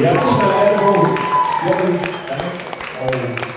Ja, Steigerung. Ja, das auch.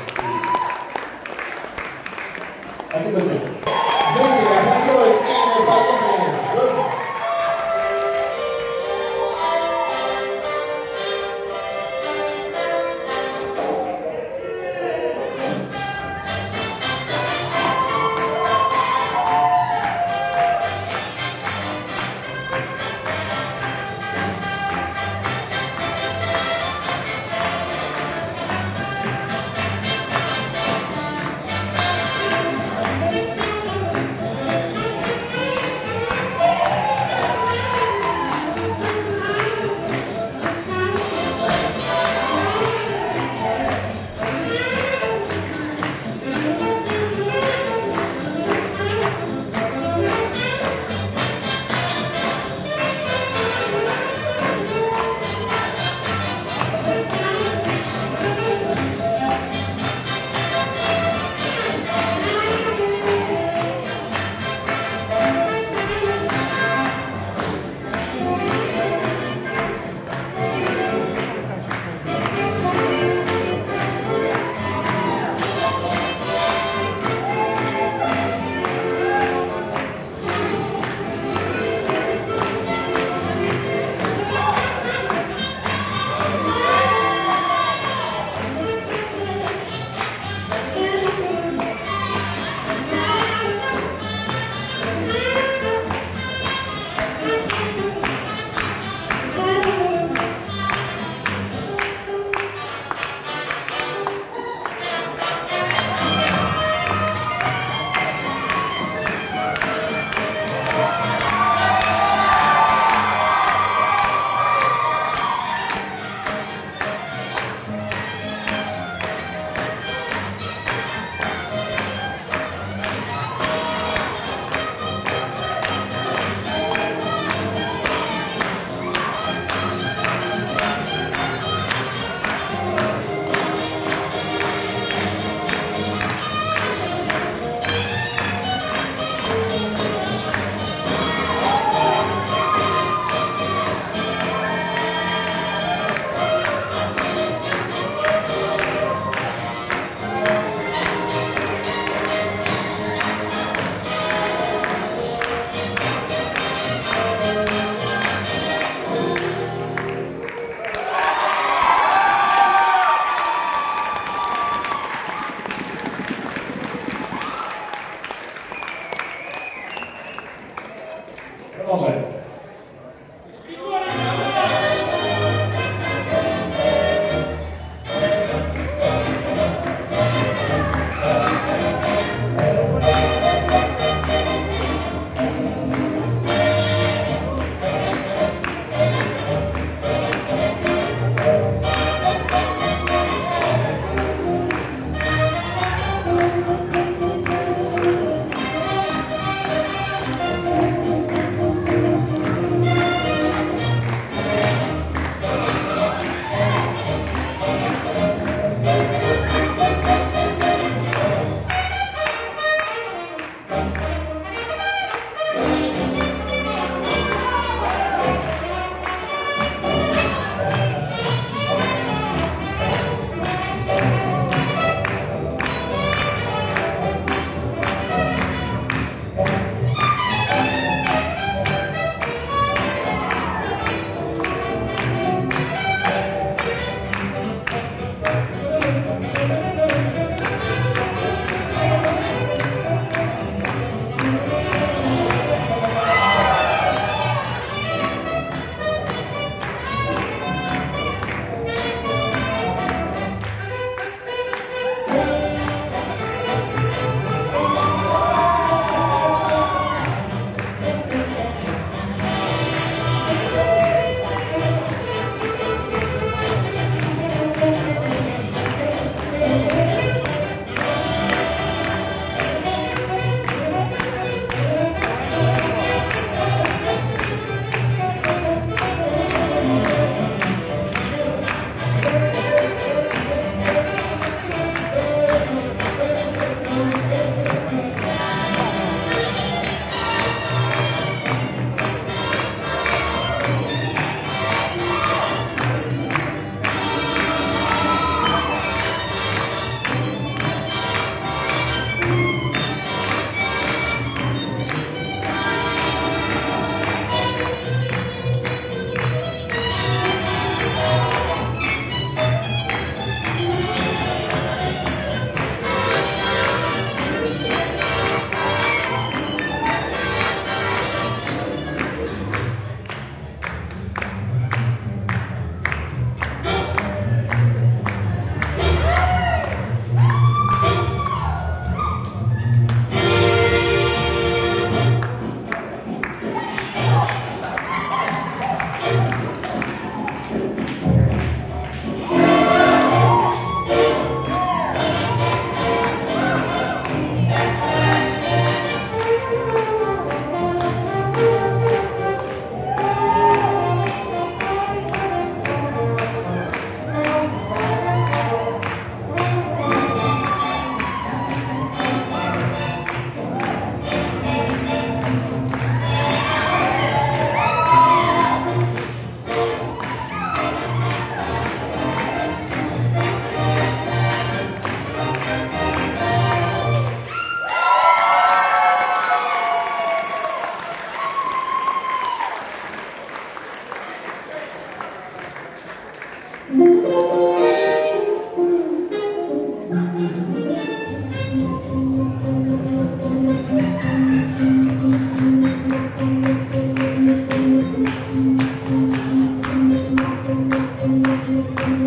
Thank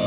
you.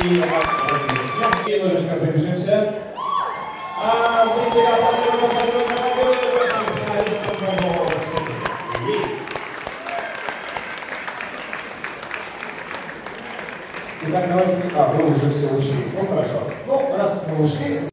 и Я немножечко побежимся. А зрители аплодируем, аплодируем, аплодируем нашим финалистам Бомбова Итак, давайте... А, вы уже все ушли. Ну, хорошо. Ну, раз мы ушли...